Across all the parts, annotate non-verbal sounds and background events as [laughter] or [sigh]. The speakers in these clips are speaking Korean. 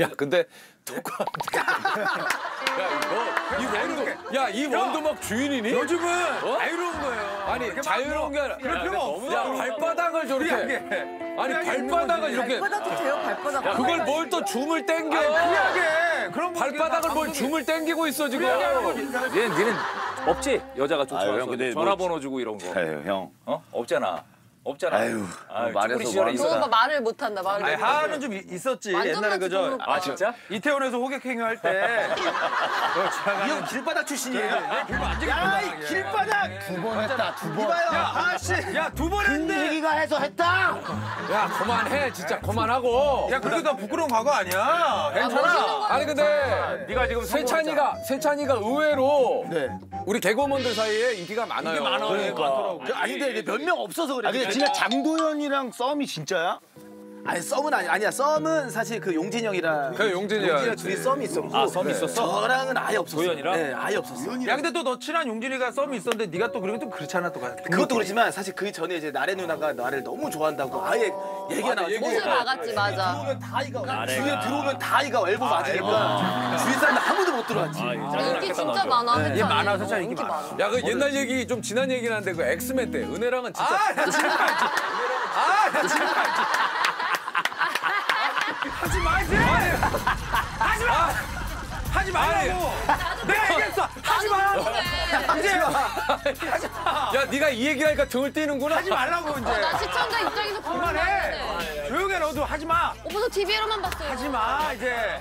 야 근데 똑같아. 야너이 원두 야이 원두막 주인이니? 요즘은 어? 자유로운 거예요. 아니 자유로운 게 아니라 그럴 필요가 없어. 야 발바닥을 저렇게. 아니 발바닥을. 이렇게 발바닥도 돼요, 발바닥. 그걸 뭘 또 줌을 땡겨? 그런 거 발바닥을 뭘 줌을 땡기고 있어 지금. 얘 니는 없지 여자가 쫓아와서 뭐- 전화번호 주고 이런 거 아유 형. 어 없잖아 없잖아 아유, 아유 말해서 쭈구리 시절에 뭐너 있어 오빠 말을 못한다, 말을 아니. 하는 좀 이- 있었지. 옛날에 그저 맞지, 아 진짜 이태원에서 호객 행위 할 때. [laughs] 이형 길바닥 출신이에요. 길바닥 완전 길바닥. 길바닥 두 번 했다 두 번. 야 아씨, 야두 번 했는데. 금지기가 해서 했다. 야 그만해 진짜 그만하고. 야 그래도 나 부끄러운 과거 아니야. 멋있는 괜찮아. 거 아니 근데 네가 지금 세찬이가 세찬이가 의외로 네. 우리 개그우먼들 사이에 인기가 많아요. 인기 많아. 그러니까. 아니 근데 몇 명 없어서 그래. 진짜 장도연이랑 썸이 진짜야? 아니 썸은 아니 아니야 썸은 사실 그 용진이 형이랑 그 용진이랑 용진이랑 둘이 썸이 있었고 아, 썸이 있었어? 저랑은 아예 없었어 도연이랑? 네 아예 없었어 야 근데 또 너 친한 용진이가 썸이 있었는데 네가 또 그리고 또 그렇잖아 또. 그것도 그렇지만 사실 그 전에 이제 나래 누나가 나를 너무 좋아한다고 아예 얘기가 나와 옷을 막았지, 맞아. 들어오면 다 이가 주위에 들어오면 다 이가 엘보 맞으니까 주위 사람들 아무도 못 들어왔지 인기 진짜 많아, 세찬이. 얘 많아, 세찬이 인기 많아. 야 그 옛날 얘기 좀 지난 얘기긴 한데 그 엑스맨 때 은혜랑은 진짜 아나 알지. 아나 지금 알지. [laughs] 하지 마지. 하지 마. 하지 말라고. 내가 얘기했어. 하지 마. 이제 하지 마. 야 네가 이 얘기를 하니까 등을 띄는구나. 하지 말라고 이제. 나 시청자 입장에서 그만해. 조용해 너도 하지 마. 오빠 저 TV로만 봤어요. 하지 마 이제.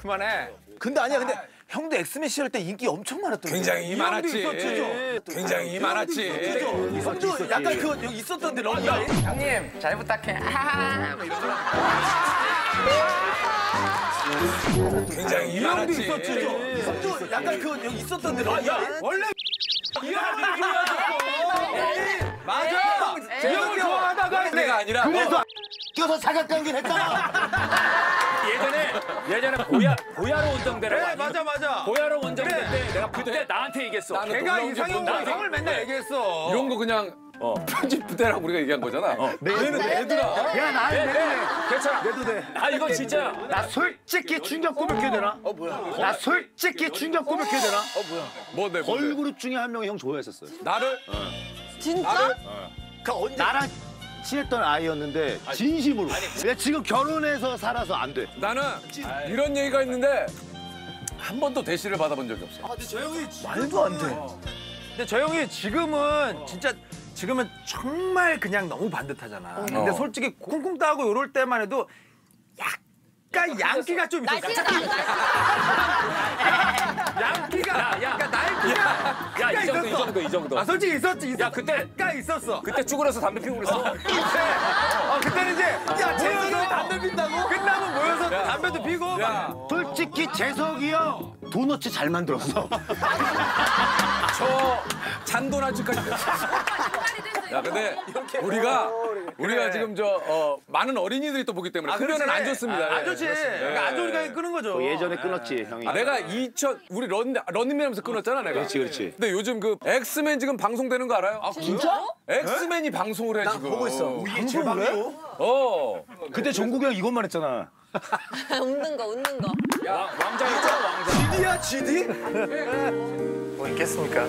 그만해. 근데 아니야 근데 형도 엑스맨 시절 때 인기 엄청 많았던 굉장히 많았지. 굉장히 많았지. 형도 약간 그 여기 있었던데 런가 형님 잘 부탁해. 굉장히 이 형도 많았지. 있었지. 형도 약간 그 여기 있었던데 런가 원래 이 형이 좋아했었어. 맞아. 이 형을 좋아하다가 내가 아니라 그래서 껴서 사각관계를 했잖아. 예전에 예전에 보야 보야로 원정대라고 그래 아니? 맞아 맞아. 보야로 원정대 그래. 때 내가 그때 나한테 얘기했어 걔가 이상형 형을 맨날 얘기했어. 이런 거 그냥 어. 편집 부대라고 우리가 얘기한 거잖아. 얘는 애들아. 야, 나 네, 내, 네, 괜찮아 내도 돼. 아 이건 진짜 나 솔직히 충격 고백해도 되나? 어 뭐야? 나 솔직히 충격 고백해도 되나? 어 뭐야? 뭔데 뭔데? 걸그룹 중에 한 명이 형 좋아했었어요. 나를 진짜? 그 언제? 나랑 친했던 아이였는데 진심으로. 내가 지금 결혼해서 살아서 안 돼. 나는 이런 얘기가 있는데 한 번도 대시를 받아본 적이 없어. 말도 안 돼 근데 저 형이 지금은 진짜 지금은 정말 그냥 너무 반듯하잖아. 근데 어. 솔직히 쿵쿵 따고 이럴 때만 해도 약간 양기가 좀 있었어. 날씨가 나. 양기가 야, 야. 그러니까 날기가 야이 정도 이 있었어. 정도 이 정도 아 솔직히 있었지 있었 야, 그때- 약간 있었어. 그때 쭈그려서 담배 피우고 그랬어 그때 어 그때는 이제 야 재석이 담배 핀다고? 끝나면 모여서 담배도 피고 야, 막 솔직히 재석이 형 도넛 잘 만들었어. [laughs] 저 잔도나즈까지 됐어. 야, 근데 우리가 우리가 지금 저 어, 많은 어린이들이 또 보기 때문에 흡연은 안 좋습니다. 안 좋지. 그러니까 안 좋으니까 끄는 거죠. 예전에 끊었지 형이. 아, 내가 2000 우리 런 런닝맨하면서 끊었잖아 내가. 그렇지, 그렇지. 근데 요즘 그 엑스맨 지금 방송되는 거 알아요? 진짜? 엑스맨이 방송을 해 지금. 보고 있어 방송을 해? 어. 그때 종국이 형 이것만 했잖아. [laughs] 웃는 거, 웃는 거. 왕자 있잖아 왕자 GD야 GD? 뭐 있겠습니까?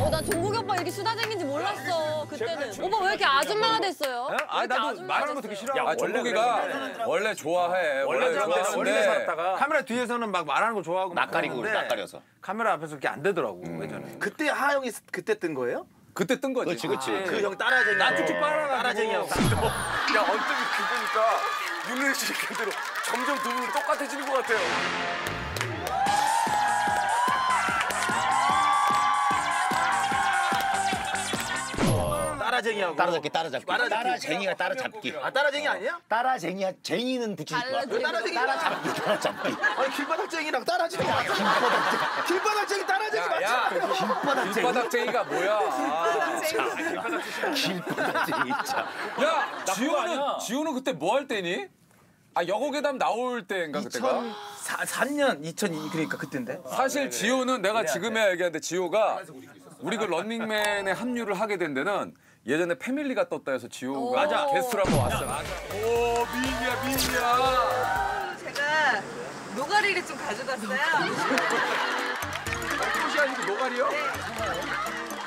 어, 나 종국이 오빠 이렇게 수다쟁인지 몰랐어, 그때는. 오빠 왜 이렇게 아줌마가 됐어요? 아왜 이렇게 나도 말하는 거 됐어요? 되게 싫어하고 아, 종국이가 원래 좋아해. 원래 좋아하는데 원래 살았다가 카메라 뒤에서는 막 말하는 거 좋아하고 막 낯가리고 낯가려서. 카메라 앞에서 그렇게 안 되더라고 예전에. 그때 하영이 그때 뜬 거예요? 그때 뜬 거지. 그렇지, 그렇지. 그 형 따라쟁이 나tuk히 빨아라, 따라쟁이하고 야, 언뜻이 그거니까 윤혜 씨 그대로 점점 두 분이 똑같아지는 것 같아요. 따라쟁이하고 따라잡기, 따라잡기. 따라잡기. 따라쟁이가 따라잡기. 아 따라쟁이 아니야? 따라쟁이야. 쟁이는 붙이지 마. 따라쟁이 따라잡기, 따라잡기. 아니 길바닥쟁이랑 따라쟁이 길바닥쟁이 따라쟁이 야, 맞지 야, 않아요? 길바닥쟁이. 길바닥쟁이가 뭐야? 아. 길바닥쟁이 진짜. 야, 지호는. 지호는 그때 뭐 할 때니? 아 여고괴담 나올 때인가 그때가? 2004년 2002 그러니까 그때인데 사실 지호는 내가 지금에야 얘기하는데 지호가 우리 그 런닝맨에 합류를 하게 된 데는 예전에 패밀리가 떴다 해서 지호가 맞아. 게스트로 한번 왔어. 오 미인이야 미인이야. 제가 노가리를 좀 가져갔어요. 꽃이 아니고 노가리요?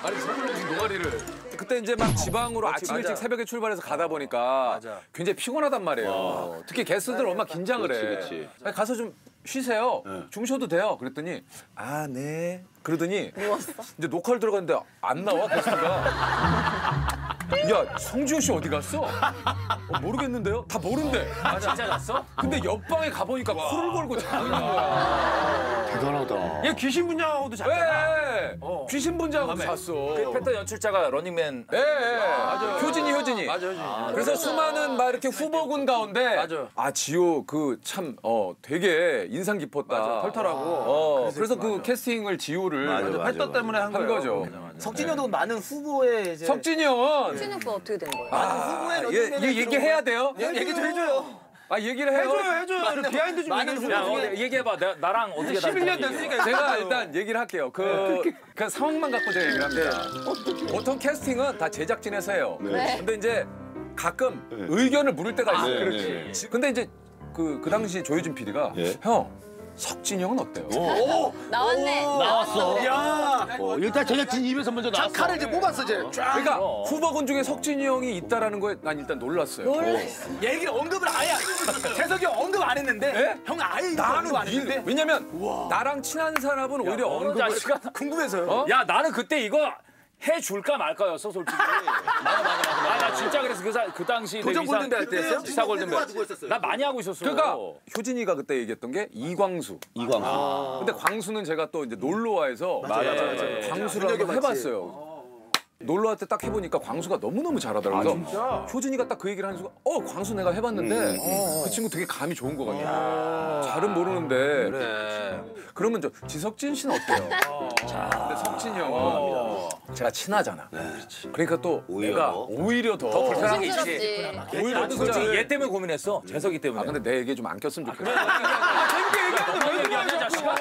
아니 선물로 무슨 노가리를. 그때 이제 막 지방으로 아침 일찍 새벽에 출발해서 가다 보니까 굉장히 피곤하단 말이에요. 특히 게스트들 얼마나 긴장을 해. 그렇지. 아니, 가서 좀 쉬세요. 주무셔도 돼요. 그랬더니 아 네. 그러더니 이제 녹화를 들어갔는데 안 나와 게스트가. 야 송지효 씨 어디 갔어? 어, 모르겠는데요. 다 모른대. 아, 진짜 잤어? 근데 옆방에 가보니까 코를 골고 자고 있는 거야. 대단하다. 얘 귀신 분장하고도 잤잖아. 왜? 귀신 분장하고 잤어. 그 패떴 연출자가 러닝맨. 예, 예. 효진이, 효진이. 맞아, 효진이. 그래서 수많은 막 이렇게 후보군 가운데 맞아. 아 지효 그 참 어 되게 인상 깊었다. 맞아, 털털하고. 어, 그래서 그 캐스팅을 지효를 맞아, 패떴 때문에 한, 한 거예요. 거죠. 석진이 형도 많은 후보에 이제 석진이 형은 석진 오빠 어떻게 된 거예요? 아, 후보에 얘, 런닝맨에 얘 얘기해야 돼요? 얘기 좀 해줘요. 아 얘기를 해요. 해줘요, 해줘요. 비하인드 좀 얘기해줘. 야, 어, 얘기해봐. 내가, 나랑 어떻게 11년 다른지 됐으니까 제가 일단 얘기를 할게요. 그, 그 상황만 갖고 제가 얘기를 합니다. 보통 캐스팅은 다 제작진에서 해요. 네. 근데 이제 가끔 의견을 물을 때가 있어요. 네, 그렇지. 네, 지- 근데 이제 그, 그 당시 조효진 PD가 예. 형, 석진이 형은 어때요? [laughs] 나왔네. 나왔어. 야, 어, 일단 제작진 입에서 먼저 나왔어. 칼을 이제 뽑았어 이제. 쫙. 그러니까 후보군 중에 석진이 형이 있다라는 거에 난 일단 놀랐어요. 얘기를 언급을 아예 안 했어. [laughs] 재석이 형 언급 안 했는데 예? 형 아예 언급 안 일- 했는데 왜냐면 나랑 친한 사람은 오히려 어, 언급을 자식아. [laughs] 궁금해서요. 어? 야, 나는 그때 이거 해줄까 말까였어, 솔직히. [laughs] 맞아, 맞아, 맞아. 아, 나 진짜 그래서 그, 사- 그 당시 내 도전 위상- 골든벨 때였어요? 기사 골든벨. 나 많이 하고 있었어. 그러니까 효진이가 그때 얘기했던 게 이광수. 이광수. 근데 광수는 제가 또 이제 놀러와에서 맞아, 맞아, 맞아. 광수를 한번 해봤어요. 놀러와 때딱 해보니까 광수가 너무너무 잘하더라고요. 그래서 효진이가 딱 그 얘기를 하는 순간 어 광수 내가 해봤는데 그 친구 되게 감이 좋은 거 같아요. 잘은 모르는데 그래. 그러면 저 지석진 씨는 어때요? 자, 근데 석진이 형은 제가 친하잖아. 그러니까 또 오히려 내가 더? 오히려 더, 불편하게 있지. 조심스럽지. 오히려 나도 진짜 솔직히 얘 때문에 고민했어. 재석이 아 때문에. 근데 내 얘기 좀안 꼈으면 좋겠어. 재밌게 얘기하는데 왜 얘기하냐, 그러냐, 자식아.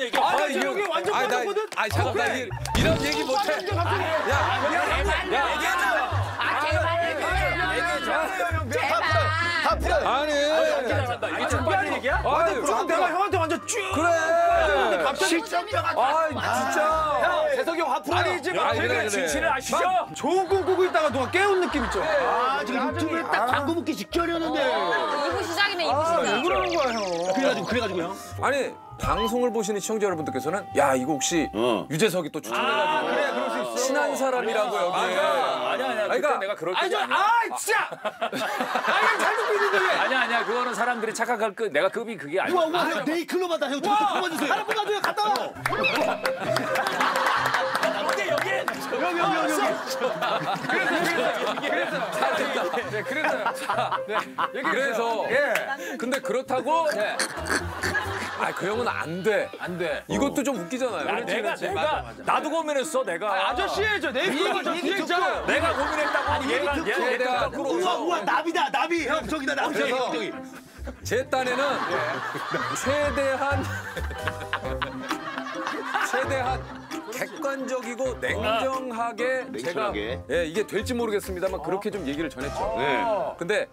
야, 얘기해. 아, 나이 지금 형- 여기 완전 아니, 나- 빠졌거든? 아니 잠깐 나 이- 이런 얘기 못해. 갑자기. 다 풀어요. 아니. 이게 좀 빠른 얘기야? 아니 조금 내가 형한테 완전 쭉. 그래. 갑자기 아 진짜. 재석이 형 화 풀어요. 아니 지금 아, 그래, 그래. 진실을 아시죠? 좋은 꿈 꾸고 있다가 누가 깨운 느낌 있죠? 아, 지금 유튜브에 딱 광고 붙기 직전이었는데. 이부 시작이네, 이부 왜 시작. 그러는 거야 형? 그래가지고, 그래가지고 형. 아니 방송을 보시는 시청자 여러분들께서는 야 이거 혹시 어. 유재석이 또 추천해가지고 그래 그럴 수 있어. 친한 사람이라고 여기. 아니야, 아니야. 그때 그러니까- 내가 그럴 아니 때. 저, 아 진짜. 아니 잘 듣고 있는데 왜? 아니야, 아니야. 그거는 사람들이 착각할 그 내가 급이 그게 아니야. 우와, 우와, 형, 네이클로바다. 형, 저거 좀 뽑아주세요. 하나 뽑아줘요. 갔다 와. 근데 여기 형, 형, 형, 형. 네, 그래서요. 자, 그래서 예. 근데 그렇다고 아 그 형은 안 돼. 안 돼. 이것도 좀 웃기잖아요. 야, 내가 내가 나도 고민했어, 내가. 아저씨 저 네이클로바 저 뒤에 있잖아요. 내가 고민했다고 아니 얘가 얘 최대한 우와, 우와, 나비다, 나비. 형, 저기다, 나비. 저기, 형, 저기. 제 딴에는 최대한 [laughs] 최대한 객관적이고 냉정하게 제가 냉철하게. 예 이게 될지 모르겠습니다만 그렇게 좀 얘기를 전했죠. 네. 근데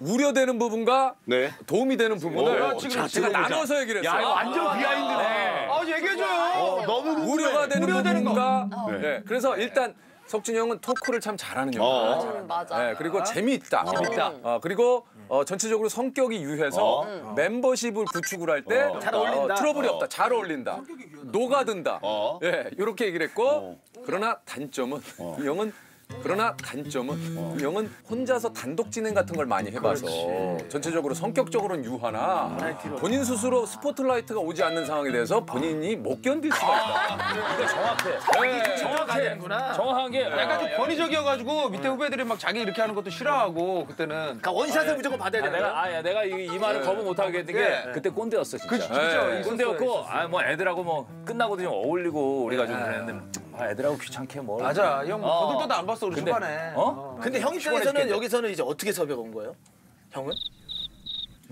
우려되는 부분과 네. 도움이 되는 부분을 어, 지금 자, 제가. 나눠서 얘기를 했어요. 완전 비하인드네. 아 얘기해줘요. 너무 궁금해. 우려가 되는 우려되는 거. 부분과 네. 그래서 일단 석진이 형은 토크를 참 잘하는 형이에요. 어. 음, 맞아. 네, 그리고 재미있다. 재밌다. 어, 그리고 어, 전체적으로 성격이 유해서 멤버십을 구축을 할때 어. 잘 어울린다. 트러블이 없다. 잘 어울린다. 녹아든다. 어. 예, 이렇게 얘기를 했고 그러나 단점은 이 형은 그러나 단점은 이 형은 혼자서 단독 진행 같은 걸 많이 해봐서 전체적으로 성격적으로는 유하나 본인 스스로 스포트라이트가 오지 않는 상황에 대해서 본인이 못 견딜 수가 있다. 근데 정확해. 네. 정확해. 정확한 게 약간 좀 권위적이어가지고 밑에 후배들이 막 자기 이렇게 하는 것도 싫어하고 그때는. 그러니까 원샷을 무조건 받아야 아, 되는 내가 거야. 아 야 내가 이, 이 말을 거부 못 하게 된게 예. 그때 꼰대였어 진짜. 진짜 네. 꼰대였고 아 뭐 애들하고 뭐 끝나고도 좀 어울리고 우리가 좀 그랬는데 아 애들하고 귀찮게 뭘. 맞아 형 어. 거들떠도 안 봤어 우리 근데- 초반에. 어? 근데 형 입장에서는 여기서는 이제 어떻게 섭외가 온 거예요? 형은?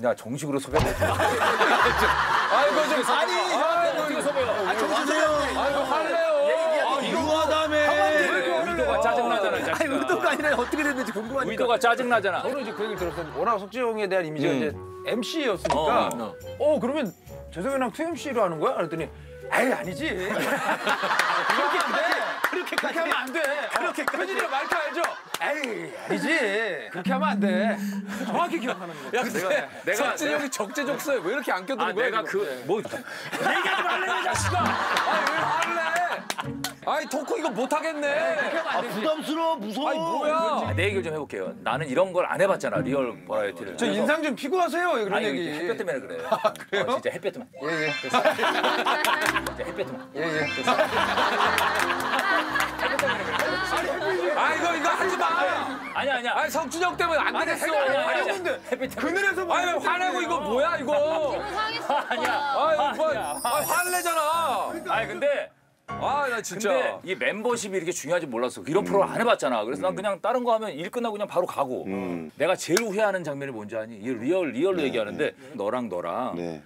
야 정식으로 소개해. [laughs] 아이고 좀 아니, 소개가? 아, 정수세요. 아이고 할래요. 유하다며. 이도가 짜증나잖아. 이 자식. 아니라 어떻게 됐는지 궁금하니까. 의도가 짜증나잖아. 저는 이제 그 얘기를 들었어요. 워낙 석재형에 대한 이미지가 이제 MC였으니까 어, 어, 그러면 재석이랑 2MC로 하는 거야? 그랬더니 에이 아니지. 그렇게 안 돼. 그렇게 하면 안 돼. 그렇게 효진이가 말투 알죠? 에이 아니지. 그렇게 하면 안 돼. 정확히 기억하는 거. 야, 근데 내가 석진이 형이 적재적소에 왜 이렇게 안 껴드는 아 거야? 내가 지금? 그 뭐 얘기하지 말래 이 자식아. 아니 왜 화를 내? 아니 토크 이거 못 하겠네. 아, 부담스러워, 무서워. 아니 뭐야? 아, 내 얘기를 좀 해볼게요. 나는 이런 걸 안 해봤잖아 리얼 버라이어티를. 저 그래서- 인상 좀 피고 하세요. 그런 아니 얘기. 이게 햇볕 때문에 그래. [laughs] 어, 진짜 햇볕 때문에. 예예. 진짜 햇볕 때문에. 예예. 아 이거 이거 하지 마. 아니야 아니야. 아니 석진이 형 때문에 안 되겠어. 아니야, 아니야, 아니야. 가렸는데 햇빛 때문에. 그늘에서 뭐 아니 왜 화내고 이거 뭐야 이거? 상했어. 아니야. 아니 뭐 아니야. 아, 화를 내잖아. 아니 근데 아 나 진짜. 근데 이 멤버십이 이렇게 중요한지 몰랐어. 이런 프로를 안 해봤잖아. 그래서 난 그냥 다른 거 하면 일 끝나고 그냥 바로 가고. 내가 제일 후회하는 장면이 뭔지 아니? 이 리얼 리얼로 얘기하는데 너랑 너랑 네.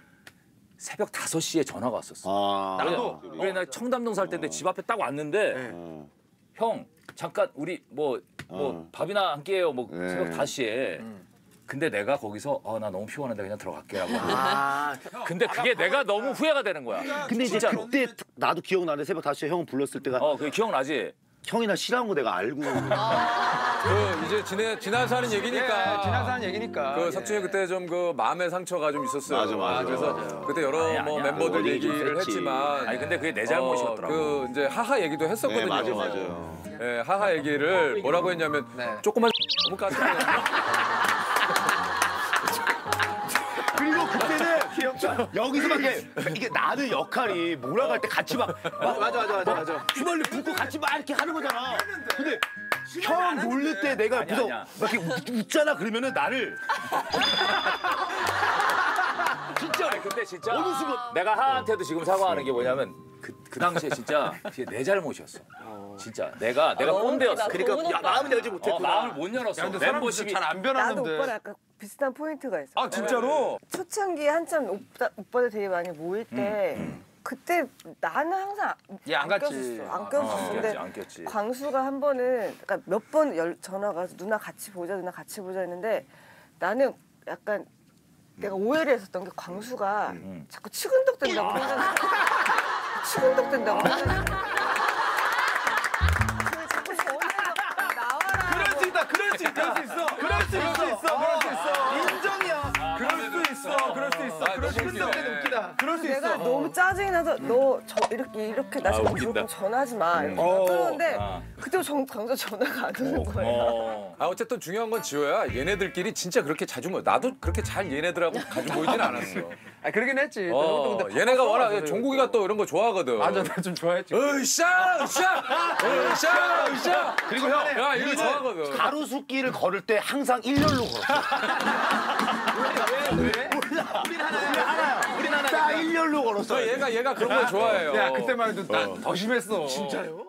새벽 5시에 전화가 왔었어. 아. 나도 그래 나 청담동 살 때인데 집 앞에 딱 왔는데 형 잠깐 우리 뭐뭐 밥이나 한 끼해요 뭐 네. 새벽 5시에 근데 내가 거기서 아 나 너무 피곤한데 그냥 들어갈게라고 아. 근데 그게 내가 너무 후회가 되는 거야 근데 이제 진짜로. 그때 나도 기억나는데 새벽 5시에 형 불렀을 때가 어 그게 기억나지 형이 나 싫어하는 거 내가 알고. 그 이제 지내 지나서 하는 얘기니까. 예, 지나서 하는 얘기니까. 그 석준이 그때 좀 그 마음의 상처가 좀 있었어요. 맞아, 맞아, 그래서 맞아. 그때 여러 아니야, 뭐 아니야. 멤버들 좀 얘기를 셌지. 했지만 아니 근데 그게 내 잘못이었더라고 어, 그 이제 하하 얘기도 했었거든요. 네, 맞아, 맞아요. 예, 하하 얘기를 뭐라고 했냐면 네. 조금만 너무 까 그때는 여기서밖에 이게 나는 역할이 몰아갈 때 같이 막, 막 맞아 맞아 맞아 맞아. 휘발유 붓고 같이 막 이렇게 하는 거잖아. 근데 형 놀릴 때 내가 아니야, 무서 아니야. 막 이렇게 웃, 웃잖아 그러면은 나를 진짜 아니, 근데 진짜 어느 순간 내가 하한테도 지금 사과하는 게 뭐냐면 그, 그 당시에 진짜 내 잘못이었어 진짜 내가 내가 너무 꼰대였어. 그러니까 야. 마음을 열지 어, 못했구나. 마음을 못 열었어 멤버십이 잘안 나도 변하는데. 오빠랑 약간 비슷한 포인트가 있어. 아 진짜로? 초창기에 한참 오빠, 오빠들 되게 많이 모일 때 그때 나는 항상 얘안 갔지. 꼈었어. 안 어, 꼈었어. 안 근데 꼈지 안 꼈지 광수가 한 번은 그러니까 몇 번 전화가 와서 누나 같이 보자 누나 같이 보자 했는데 나는 약간 내가 오해를 했었던 게 광수가 자꾸 치근덕 된다고 혼자 치근덕 된다고 혼자 그 그럴 수 있다. 그럴 수 있다. 그럴 수 있어. 그럴 수 있어. 그럴 수 있어. 인정이야. 그럴 수 있어. 그럴 수 있어. 그럴 수 있어. 웃기다. 그럴 수 내가 있어. 너무 짜증이 나서 너 저 이렇게 이렇게 나 지금 웃긴다. 무조건 전화하지 마 이렇게 어. 끊었는데 아. 그때 정 강서 전화가 안 오는 거예요. 어. 아 어쨌든 중요한 건 지호야. 얘네들끼리 진짜 그렇게 자주 모. 나도 그렇게 잘 얘네들하고 자주 모이진 않았어. 아 그러긴 했지. 어, 또 근데 얘네가 바빴어, 워낙 그래서. 종국이가 또 이런 거 좋아하거든. 맞아, 나 좀 좋아했지. 으쌰 으쌰 으쌰 으쌰. 그리고 형 야 이런 거 좋아하거든. 가로수길을 걸을 때 항상 일렬로 걸었어. 왜? 우린 하나야. 우린 하나야. 딱 일렬로 걸었어. 저 얘가 얘가 그런 걸 좋아해요. 야, 그때만 해도 나더 심했어. 진짜요?